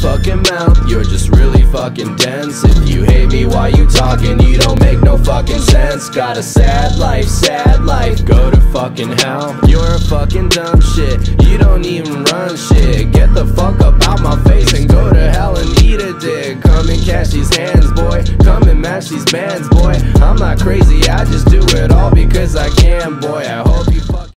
fucking mouth, you're just really fucking dense. If you hate me why you talking, you don't make no fucking sense. Got a sad life, sad life, go to fucking hell. You're a fucking dumb shit, you don't even run shit. Get the fuck up out my face and go to hell and eat a dick. Come and catch these hands, boy, come and match these bands, boy. I'm not crazy, I just do it all because I can, boy. I